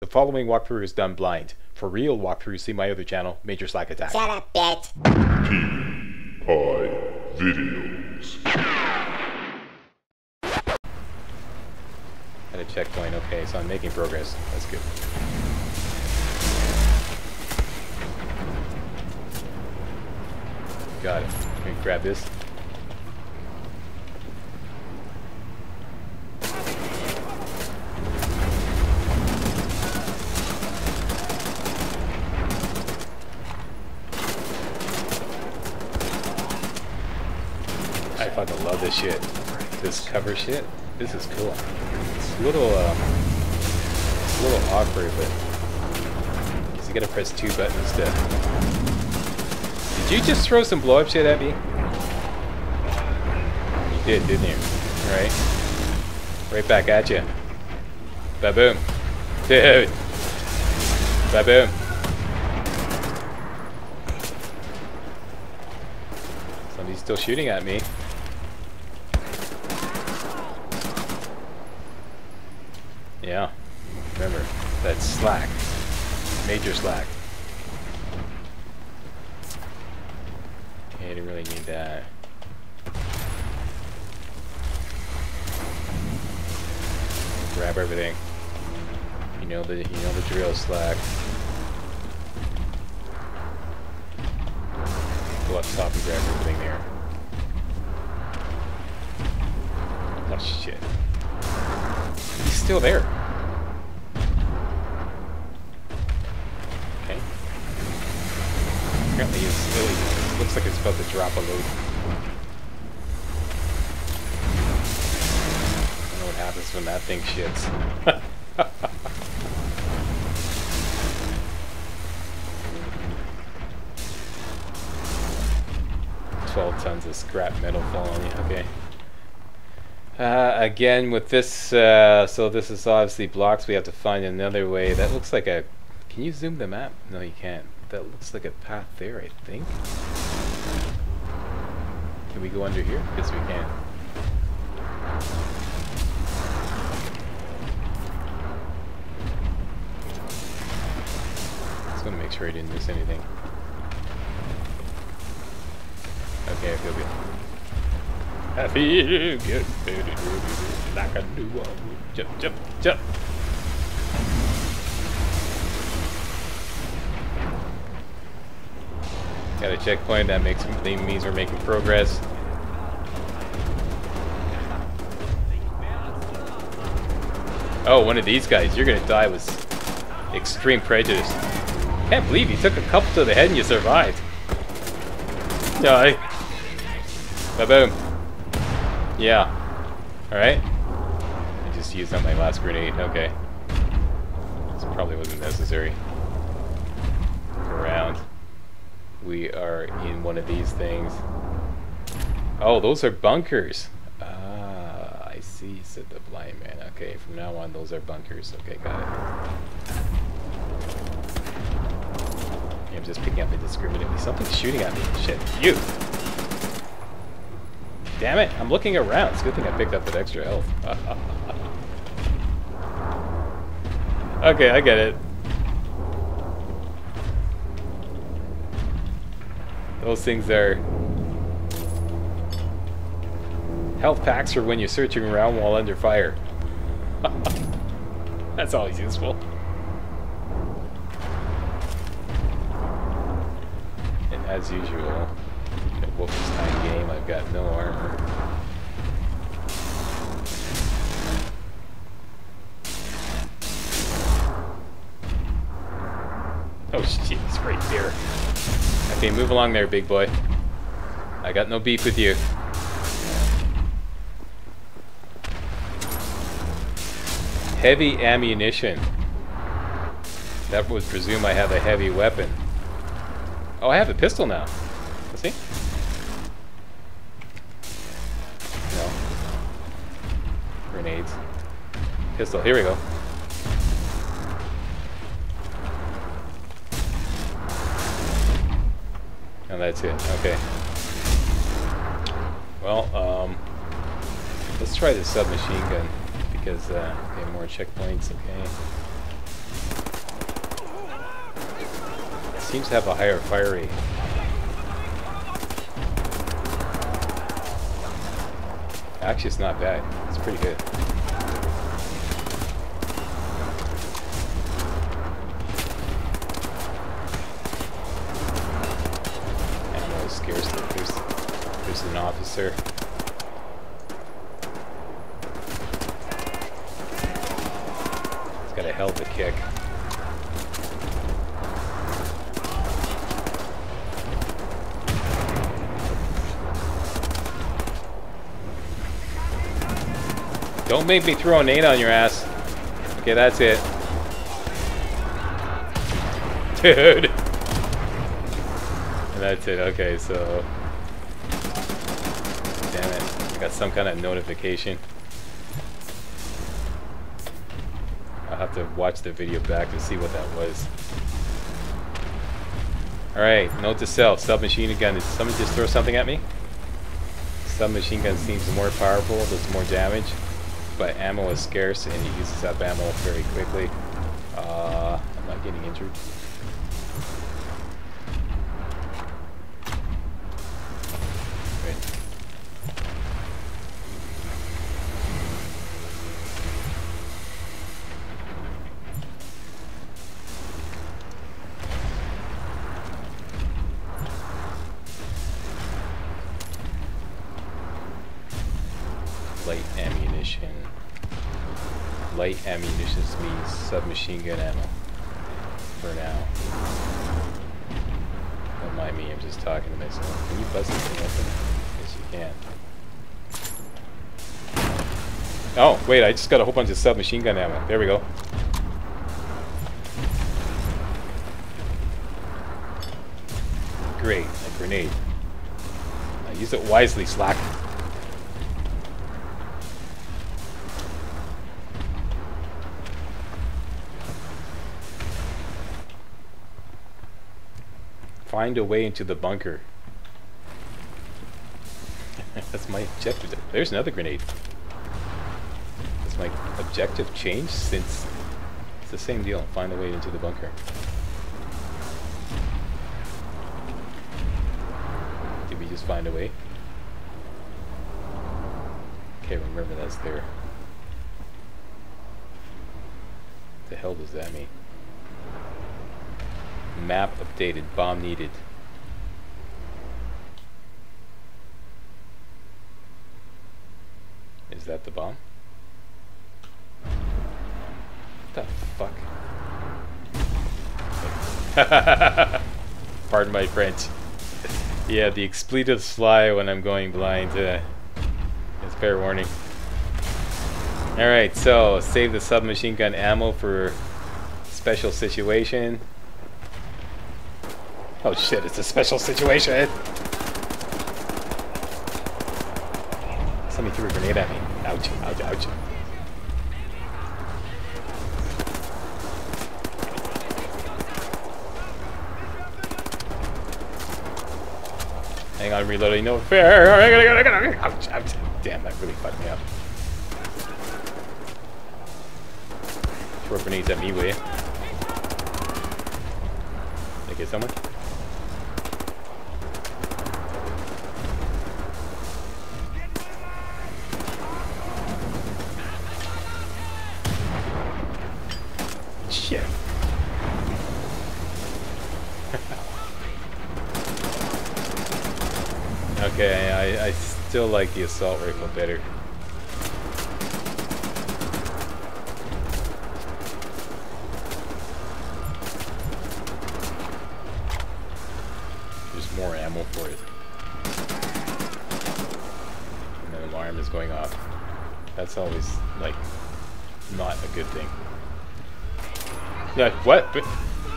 The following walkthrough is done blind. For real walkthroughs, see my other channel, Major Slack Attack. Shut up, bitch. Pi Videos. At a checkpoint, okay, so I'm making progress. That's good. Got it. Let me grab this. Fucking love this shit. This cover shit. This is cool. It's a little, um, it's a little awkward, but you gotta press two buttons to. Did you just throw some blow up shit at me? You did, didn't you? Right. Right back at you. Baboom. Dude. Baboom. Somebody's still shooting at me. Yeah. Remember, that's slack. Major slack. Okay, I didn't really need that. Grab everything. You know the you know the drill slack. Go up top and grab everything there. Oh shit. Still there. Okay. Apparently he's really looks like it's about to drop a load. I don't know what happens when that thing shits. Twelve tons of scrap metal falling. Okay. Uh, again with this, uh, so this is obviously blocks. We have to find another way. That looks like a. Can you zoom the map? No, you can't. That looks like a path there. I think. Can we go under here? Yes, we can. Just want to make sure I didn't miss anything. Okay, I feel good. I like a new one. Jump, jump, jump. Got a checkpoint that makes means we're making progress. Oh, one of these guys. You're gonna die with extreme prejudice. Can't believe you took a couple to the head and you survived. I. Ba-boom. Yeah. Alright. I just used up my last grenade. Okay. This probably wasn't necessary. Look around. We are in one of these things. Oh, those are bunkers. Ah, I see, said the blind man. Okay, from now on, those are bunkers. Okay, got it. I'm just picking up indiscriminately. Something's shooting at me. Shit, you! Damn it, I'm looking around. It's a good thing I picked up that extra health. okay, I get it. Those things are health packs for when you're searching around while under fire. That's always useful. And as usual, at Wolfenstein game, I've got no armor. Oh he's right there. Okay, move along there, big boy. I got no beef with you. Heavy ammunition. That would presume I have a heavy weapon. Oh, I have a pistol now. Let's see. Pistol. Here we go. And that's it. Okay. Well, um, let's try the submachine gun because uh, have more checkpoints. Okay. It seems to have a higher fire rate. Actually, it's not bad. It's pretty good. Officer. He's got a hell of a kick. Don't make me throw a nade on your ass. Okay, that's it. Dude. And that's it. Okay, so... It. Got some kind of notification. I'll have to watch the video back to see what that was. Alright, note to self. Submachine gun. Did someone just throw something at me? Submachine gun seems more powerful, does more damage but ammo is scarce and he uses up ammo very quickly. Uh, am not getting injured? Light ammunition. Light ammunition means submachine gun ammo. For now. Don't mind me, I'm just talking to myself. Can you bust this thing open? Yes, you can. Oh, wait, I just got a whole bunch of submachine gun ammo. There we go. Great, a grenade. Use it wisely, Slack. Find a way into the bunker. That's my objective. There's another grenade. Has my objective changed since it's the same deal. Find a way into the bunker. Did we just find a way? Okay, remember that's there. The hell does that mean? Map updated. Bomb needed. Is that the bomb? What the fuck? Pardon my French. yeah, the expletives fly when I'm going blind. Uh, fair warning. Alright, so save the submachine gun ammo for special situation. Oh shit, it's a special situation. Somebody threw a grenade at me. Ouch, ouch, ouch. Hang on, reloading. No fair. Ouch, ouch. Damn, that really fucked me up. Throw grenades at me, will you? Did I get someone? Still like the assault rifle better. There's more ammo for it. And alarm is going off. That's always, like, not a good thing. Yeah, what?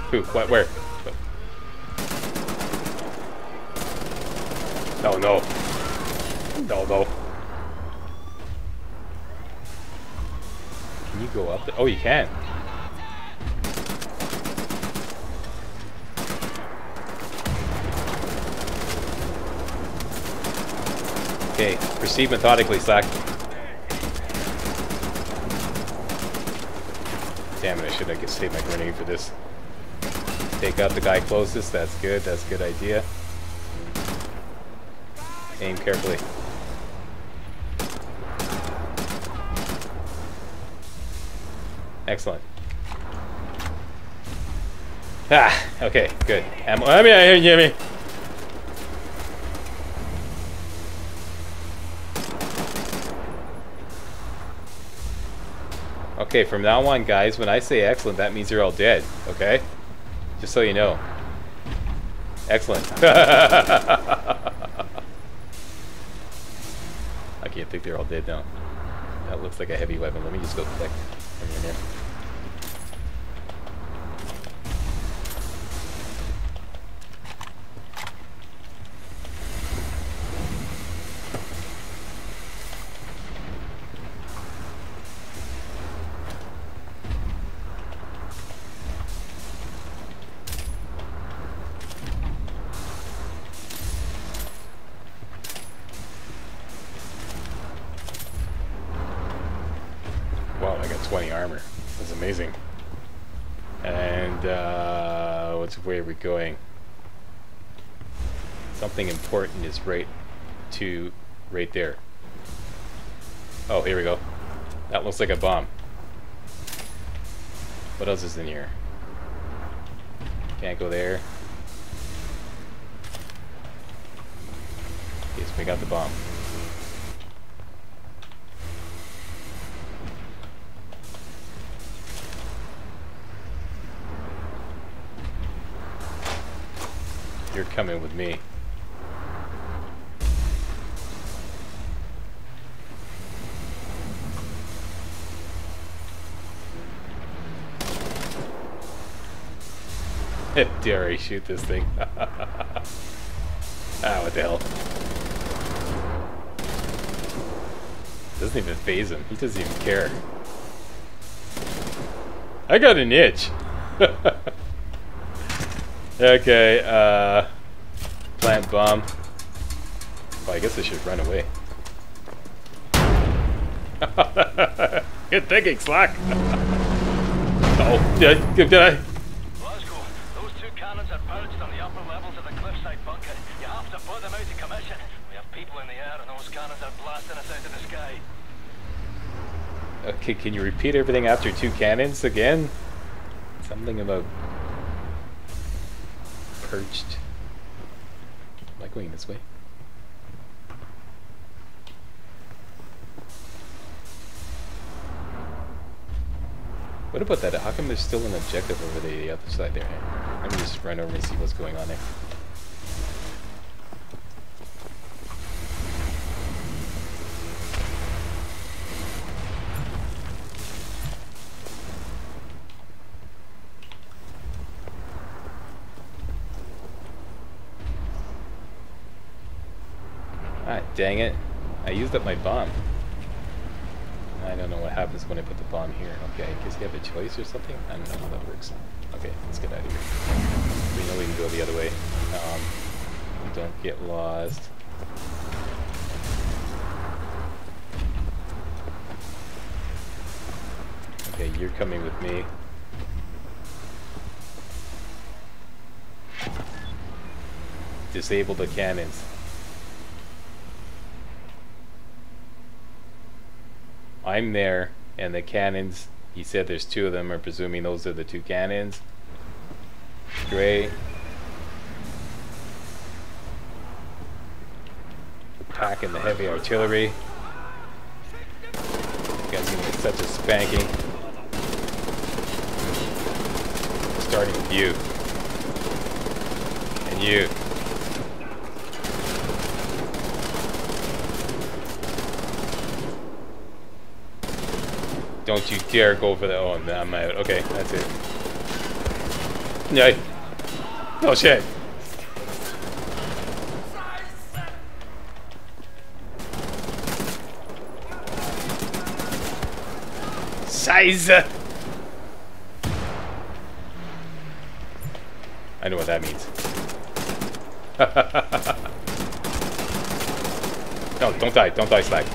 Who? What? Where? What? No, no. No. Can you go up there? Oh, you can. Okay, proceed methodically, Slack. Damn it, I should have saved my grenade for this. Take out the guy closest. That's good. That's a good idea. Aim carefully. Excellent. Ah, okay, good. Ammo. I mean, I hear me. Okay, from now on, guys, when I say excellent, that means you're all dead, okay? Just so you know. Excellent. I can't think they're all dead now. That looks like a heavy weapon. Let me just go collect 20 armor. That's amazing. And, uh, what's where are we going? Something important is right to, right there. Oh, here we go. That looks like a bomb. What else is in here? Can't go there. Yes, we got the bomb. You're coming with me. Dare I shoot this thing? ah, what the hell? Doesn't even phase him. He doesn't even care. I got an itch. Okay, uh... Plant bomb. Well, I guess I should run away. Good thinking, Slack! oh, did I, did I? Glasgow, those two cannons are on the upper levels of the cliffside bunker. You have to put them out of commission. We have people in the air and those cannons are blasting us out of the sky. Okay, can you repeat everything after two cannons again? Something about... Perched. Going this way? What about that? How come there's still an objective over the other side there? Let me just run over and see what's going on there. Ah, dang it. I used up my bomb. I don't know what happens when I put the bomb here. Okay, I guess you have a choice or something? I don't know how that works. Okay, let's get out of here. We know we can go the other way. Um, don't get lost. Okay, you're coming with me. Disable the cannons. I'm there, and the cannons, he said there's two of them, I'm presuming those are the two cannons. Great. Packing the heavy artillery. You guys gonna get such a spanking. Starting with you. And you. Don't you dare go for the. Oh, I'm out. Okay, that's it. Yeah. Oh shit. Scheiße. I know what that means. no, don't die. Don't die, Slack.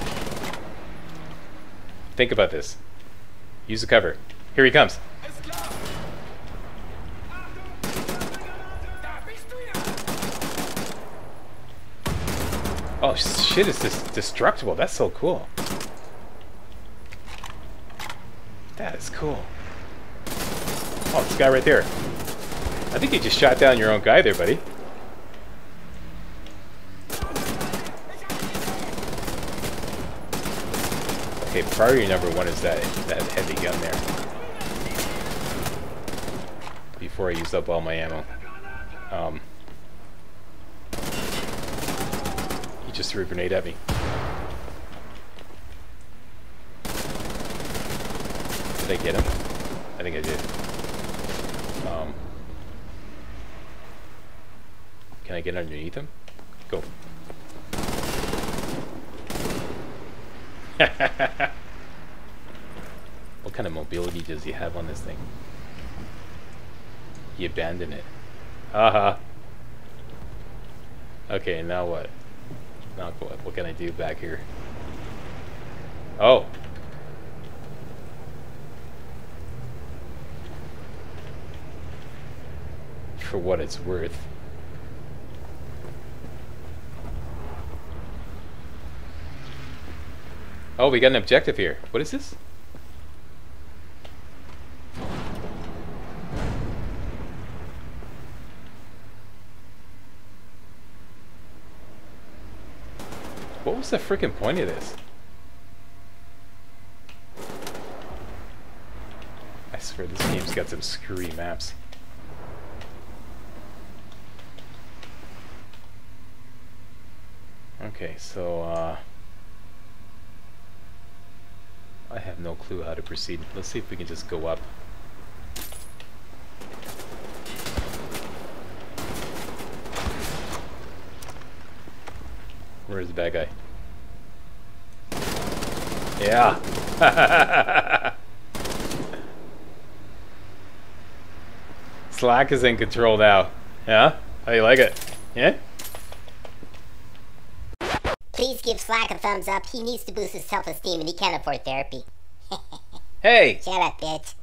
Think about this. Use the cover. Here he comes. Oh shit, it's just destructible. That's so cool. That is cool. Oh, this guy right there. I think you just shot down your own guy there, buddy. Okay, priority number one is that that heavy gun there. Before I used up all my ammo. Um, he just threw a grenade at me. Did I get him? I think I did. Um, can I get underneath him? Go. what kind of mobility does he have on this thing? He abandoned it. Haha. okay, now what? Now what? What can I do back here? Oh. For what it's worth. Oh, we got an objective here. What is this? What was the freaking point of this? I swear this game's got some screwy maps. Okay, so uh I have no clue how to proceed. Let's see if we can just go up. Where is the bad guy? Yeah. Slack is in control now. Yeah? How you like it? Yeah? Please give Slack a thumbs up. He needs to boost his self-esteem and he can't afford therapy. Hey! Shut up, bitch.